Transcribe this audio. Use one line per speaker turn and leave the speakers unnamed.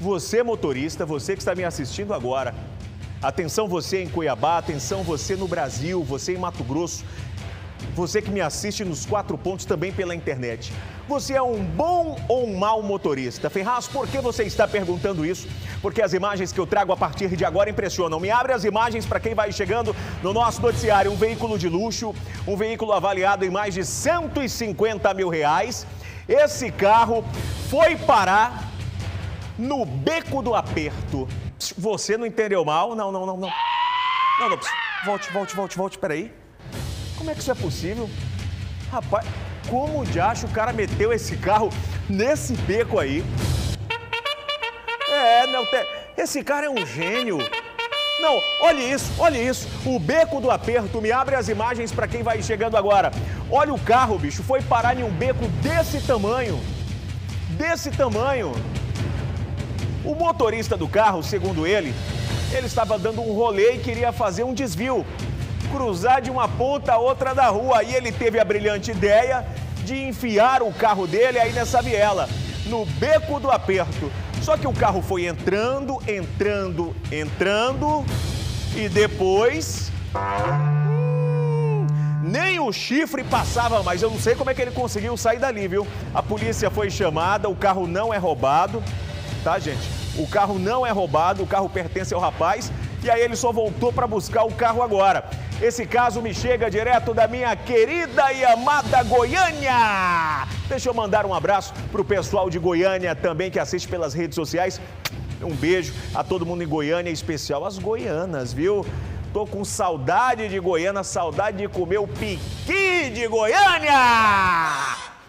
Você, motorista, você que está me assistindo agora. Atenção você em Cuiabá, atenção você no Brasil, você em Mato Grosso. Você que me assiste nos quatro pontos também pela internet. Você é um bom ou um mau motorista? Ferraz, por que você está perguntando isso? Porque as imagens que eu trago a partir de agora impressionam. Me abre as imagens para quem vai chegando no nosso noticiário. Um veículo de luxo, um veículo avaliado em mais de 150 mil reais. Esse carro foi parar no beco do aperto. Você não entendeu mal? Não, não, não, não. Não, não. Volte, volte, volte, volte, peraí. Como é que isso é possível? Rapaz, como de acho o cara meteu esse carro nesse beco aí? É, não tem. Esse cara é um gênio. Não, olha isso, olha isso. O beco do aperto. Me abre as imagens para quem vai chegando agora. Olha o carro, bicho. Foi parar em um beco desse tamanho. Desse tamanho. O motorista do carro, segundo ele, ele estava dando um rolê e queria fazer um desvio, cruzar de uma ponta a outra da rua. Aí ele teve a brilhante ideia de enfiar o carro dele aí nessa viela, no beco do aperto. Só que o carro foi entrando, entrando, entrando e depois. Hum, nem o chifre passava mais. Eu não sei como é que ele conseguiu sair dali, viu? A polícia foi chamada, o carro não é roubado, tá, gente? O carro não é roubado, o carro pertence ao rapaz e aí ele só voltou para buscar o carro agora. Esse caso me chega direto da minha querida e amada Goiânia. Deixa eu mandar um abraço para o pessoal de Goiânia também que assiste pelas redes sociais. Um beijo a todo mundo em Goiânia, em especial as goianas, viu? Tô com saudade de Goiânia, saudade de comer o piqui de Goiânia!